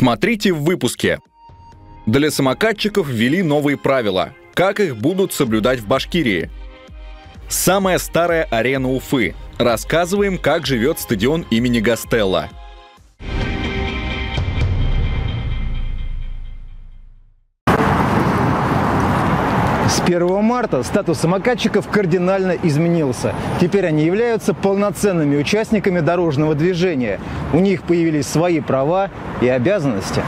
Смотрите в выпуске. Для самокатчиков ввели новые правила. Как их будут соблюдать в Башкирии? Самая старая арена Уфы. Рассказываем, как живет стадион имени Гастелла. С 1 марта статус самокатчиков кардинально изменился. Теперь они являются полноценными участниками дорожного движения. У них появились свои права и обязанности.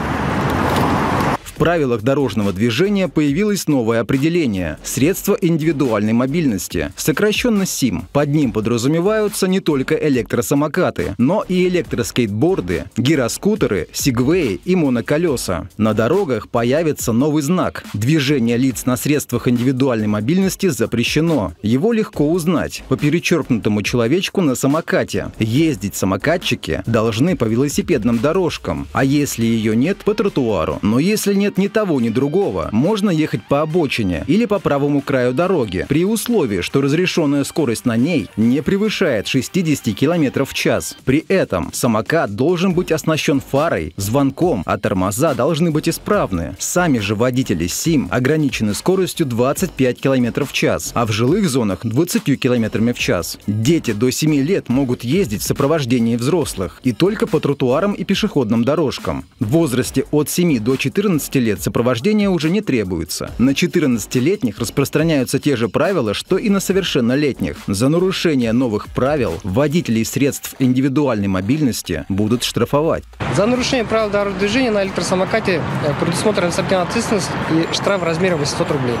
Правилах дорожного движения появилось новое определение – средство индивидуальной мобильности, сокращенно СИМ. Под ним подразумеваются не только электросамокаты, но и электроскейтборды, гироскутеры, сигвеи и моноколеса. На дорогах появится новый знак – движение лиц на средствах индивидуальной мобильности запрещено. Его легко узнать по перечеркнутому человечку на самокате. Ездить самокатчики должны по велосипедным дорожкам, а если ее нет – по тротуару. Но если нет ни того, ни другого, можно ехать по обочине или по правому краю дороги, при условии, что разрешенная скорость на ней не превышает 60 км в час. При этом самокат должен быть оснащен фарой, звонком, а тормоза должны быть исправны. Сами же водители СИМ ограничены скоростью 25 км в час, а в жилых зонах 20 км в час. Дети до 7 лет могут ездить в сопровождении взрослых и только по тротуарам и пешеходным дорожкам. В возрасте от 7 до 14 15 лет сопровождения уже не требуется. На 14-летних распространяются те же правила, что и на совершеннолетних. За нарушение новых правил водителей средств индивидуальной мобильности будут штрафовать. За нарушение правил дорожного движения на электросамокате э, предусмотрена административная ответственность и штраф в размере 800 рублей.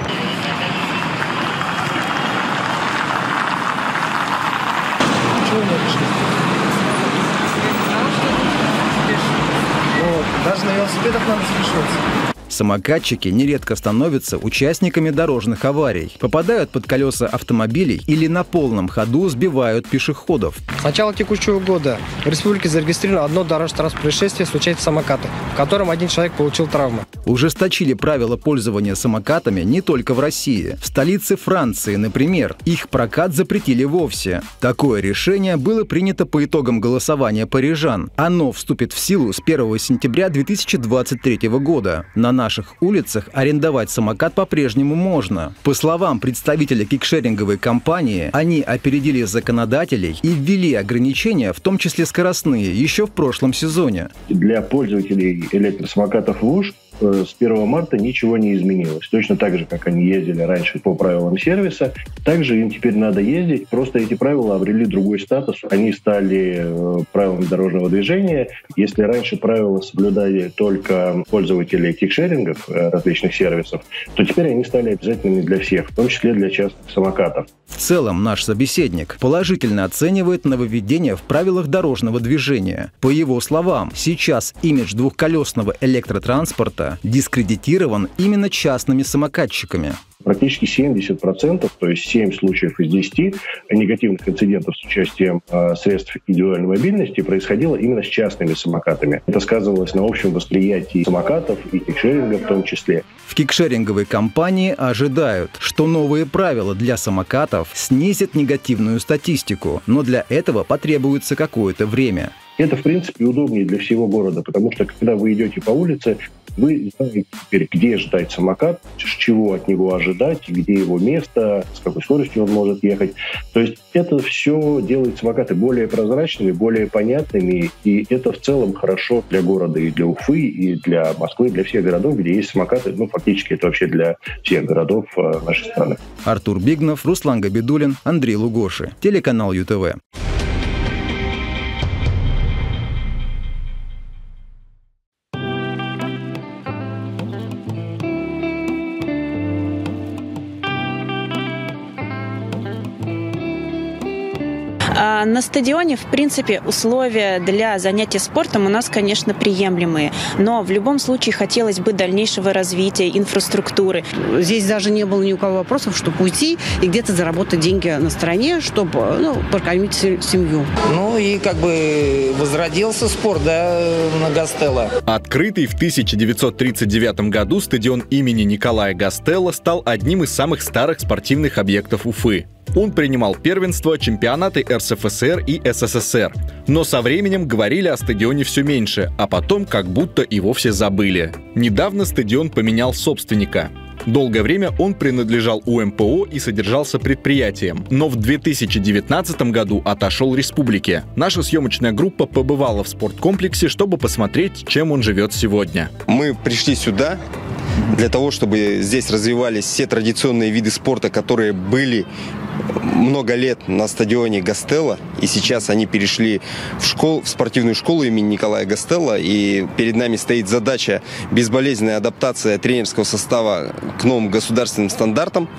Даже на велосипедах надо спешиться. Самокатчики нередко становятся участниками дорожных аварий, попадают под колеса автомобилей или на полном ходу сбивают пешеходов. С начала текущего года в республике зарегистрировано одно дорожно-транспортное происшествие случается самокаты, в котором один человек получил травму. Ужесточили правила пользования самокатами не только в России. В столице Франции, например, их прокат запретили вовсе. Такое решение было принято по итогам голосования парижан. Оно вступит в силу с 1 сентября 2023 года. На наших улицах арендовать самокат по-прежнему можно. По словам представителя кикшеринговой компании, они опередили законодателей и ввели ограничения, в том числе скоростные, еще в прошлом сезоне. Для пользователей электросамокатов Э, с 1 марта ничего не изменилось. Точно так же, как они ездили раньше по правилам сервиса, также им теперь надо ездить. Просто эти правила обрели другой статус. Они стали э, правилами дорожного движения. Если раньше правила соблюдали только пользователи кикшерингов э, различных сервисов, то теперь они стали обязательными для всех, в том числе для частных самокатов. В целом наш собеседник положительно оценивает нововведения в правилах дорожного движения. По его словам, сейчас имидж двухколесного электротранспорта дискредитирован именно частными самокатчиками практически 70%, то есть 7 случаев из 10 негативных инцидентов с участием э, средств индивидуальной мобильности происходило именно с частными самокатами. Это сказывалось на общем восприятии самокатов и кикшеринга в том числе. В кикшеринговой компании ожидают, что новые правила для самокатов снизят негативную статистику, но для этого потребуется какое-то время. Это, в принципе, удобнее для всего города, потому что, когда вы идете по улице, вы знаете теперь, где ждать самокат, чего от него ожидать, где его место, с какой скоростью он может ехать. То есть это все делает самокаты более прозрачными, более понятными, и это в целом хорошо для города и для Уфы, и для Москвы, и для всех городов, где есть самокаты. Ну, фактически это вообще для всех городов э, нашей страны. Артур Бигнов, Руслан Габидулин, Андрей Лугоши. Телеканал ЮТВ. На стадионе, в принципе, условия для занятия спортом у нас, конечно, приемлемые. Но в любом случае хотелось бы дальнейшего развития инфраструктуры. Здесь даже не было ни у кого вопросов, чтобы уйти и где-то заработать деньги на стороне, чтобы ну, прокормить семью. Ну и как бы возродился спорт, да, на Гастелло. Открытый в 1939 году стадион имени Николая Гастелло стал одним из самых старых спортивных объектов Уфы. Он принимал первенство, чемпионаты РСФСР и СССР. Но со временем говорили о стадионе все меньше, а потом как будто и вовсе забыли. Недавно стадион поменял собственника. Долгое время он принадлежал УМПО и содержался предприятием, но в 2019 году отошел республике. Наша съемочная группа побывала в спорткомплексе, чтобы посмотреть, чем он живет сегодня. Мы пришли сюда для того, чтобы здесь развивались все традиционные виды спорта, которые были много лет на стадионе Гастелла, и сейчас они перешли в, школу, в спортивную школу имени Николая Гастелла, и перед нами стоит задача безболезненная адаптация тренерского состава к новым государственным стандартам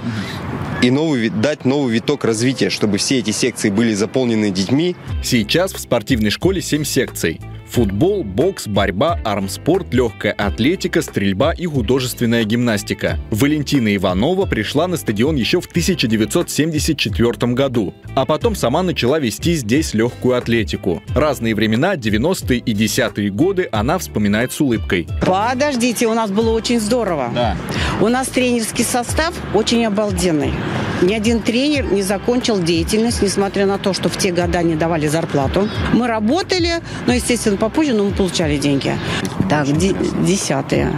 и новый, дать новый виток развития, чтобы все эти секции были заполнены детьми. Сейчас в спортивной школе 7 секций – Футбол, бокс, борьба, армспорт, легкая атлетика, стрельба и художественная гимнастика. Валентина Иванова пришла на стадион еще в 1974 году, а потом сама начала вести здесь легкую атлетику. Разные времена, 90-е и 10-е годы, она вспоминает с улыбкой. Подождите, у нас было очень здорово. Да. У нас тренерский состав очень обалденный. Ни один тренер не закончил деятельность, несмотря на то, что в те года не давали зарплату. Мы работали, но, естественно, попозже, но мы получали деньги. Так, десятые.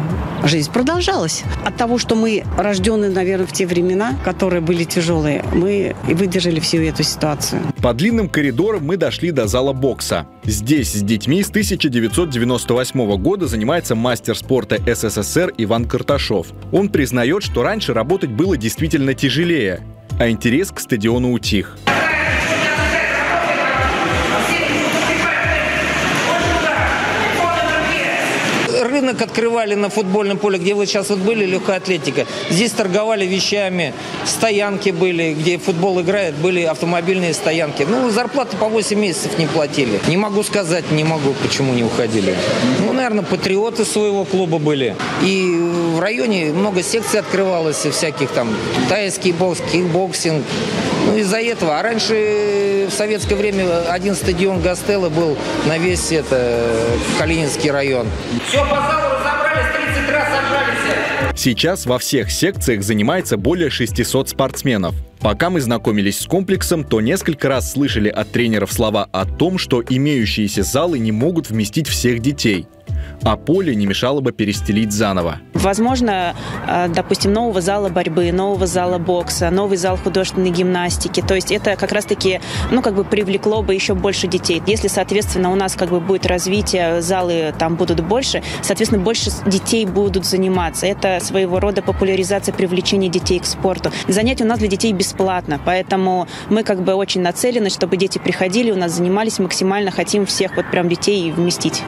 Жизнь продолжалась. От того, что мы рождены, наверное, в те времена, которые были тяжелые, мы и выдержали всю эту ситуацию. По длинным коридорам мы дошли до зала бокса. Здесь с детьми с 1998 года занимается мастер спорта СССР Иван Карташов. Он признает, что раньше работать было действительно тяжелее, а интерес к стадиону утих. Рынок открывали на футбольном поле, где вы сейчас вот были, легкая атлетика. Здесь торговали вещами, стоянки были, где футбол играет, были автомобильные стоянки. Ну, зарплаты по 8 месяцев не платили. Не могу сказать, не могу, почему не уходили. Ну, наверное, патриоты своего клуба были. И в районе много секций открывалось, всяких там тайский бокс, кикбоксинг. Ну, из-за этого. А раньше в советское время один стадион Гастелла был на весь это Калининский район. Все, по Сейчас во всех секциях занимается более 600 спортсменов. Пока мы знакомились с комплексом, то несколько раз слышали от тренеров слова о том, что имеющиеся залы не могут вместить всех детей а поле не мешало бы перестелить заново. Возможно, э, допустим, нового зала борьбы, нового зала бокса, новый зал художественной гимнастики. То есть это как раз-таки, ну, как бы привлекло бы еще больше детей. Если, соответственно, у нас как бы будет развитие, залы там будут больше, соответственно, больше детей будут заниматься. Это своего рода популяризация привлечения детей к спорту. Занятия у нас для детей бесплатно, поэтому мы как бы очень нацелены, чтобы дети приходили, у нас занимались, максимально хотим всех вот прям детей вместить.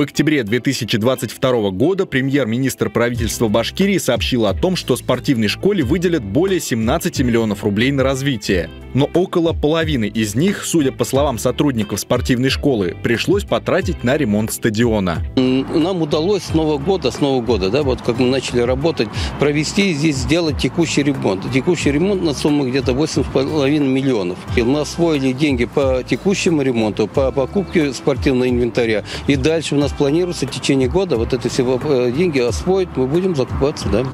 В октябре 2022 года премьер-министр правительства Башкирии сообщил о том, что спортивной школе выделят более 17 миллионов рублей на развитие но около половины из них, судя по словам сотрудников спортивной школы, пришлось потратить на ремонт стадиона. Нам удалось с Нового года, с Нового года, да, вот как мы начали работать, провести здесь, сделать текущий ремонт. Текущий ремонт на сумму где-то 8,5 миллионов. И мы освоили деньги по текущему ремонту, по покупке спортивного инвентаря. И дальше у нас планируется в течение года вот эти все э, деньги освоить, мы будем закупаться, да.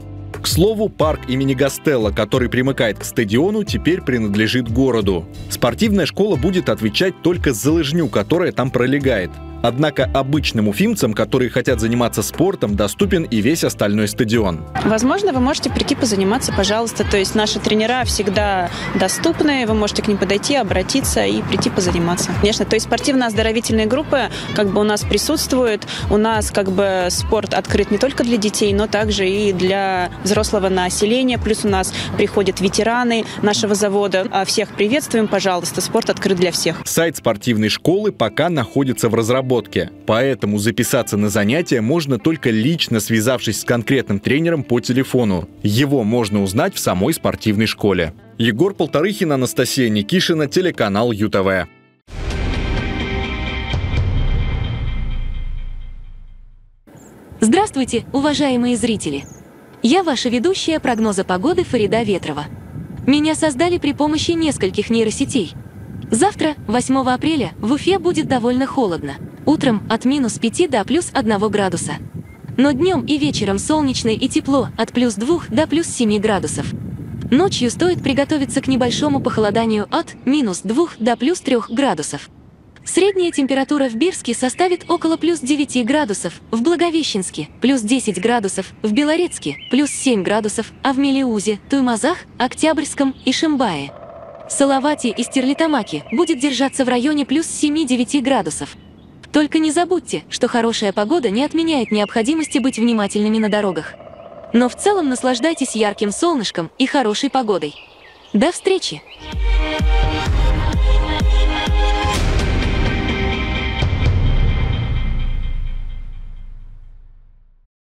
К слову, парк имени Гастелла, который примыкает к стадиону, теперь принадлежит городу. Спортивная школа будет отвечать только за лыжню, которая там пролегает. Однако обычным уфимцам, которые хотят заниматься спортом, доступен и весь остальной стадион. Возможно, вы можете прийти позаниматься, пожалуйста. То есть наши тренера всегда доступны, вы можете к ним подойти, обратиться и прийти позаниматься. Конечно, то есть спортивно-оздоровительные группы как бы у нас присутствуют. У нас как бы спорт открыт не только для детей, но также и для взрослого населения. Плюс у нас приходят ветераны нашего завода. А всех приветствуем, пожалуйста. Спорт открыт для всех. Сайт спортивной школы пока находится в разработке разработке, поэтому записаться на занятия можно только лично связавшись с конкретным тренером по телефону. Его можно узнать в самой спортивной школе. Егор Полторыхин, Анастасия Никишина, телеканал ЮТВ. Здравствуйте, уважаемые зрители! Я ваша ведущая прогноза погоды Фарида Ветрова. Меня создали при помощи нескольких нейросетей. Завтра, 8 апреля, в Уфе будет довольно холодно – Утром от минус 5 до плюс 1 градуса. Но днем и вечером солнечно и тепло от плюс 2 до плюс 7 градусов. Ночью стоит приготовиться к небольшому похолоданию от минус 2 до плюс 3 градусов. Средняя температура в Бирске составит около плюс 9 градусов, в Благовещенске – плюс 10 градусов, в Белорецке – плюс 7 градусов, а в Мелиузе, Туймазах, Октябрьском и Шимбае. Салавате и Стерлитамаке будет держаться в районе плюс 7-9 градусов. Только не забудьте, что хорошая погода не отменяет необходимости быть внимательными на дорогах. Но в целом наслаждайтесь ярким солнышком и хорошей погодой. До встречи!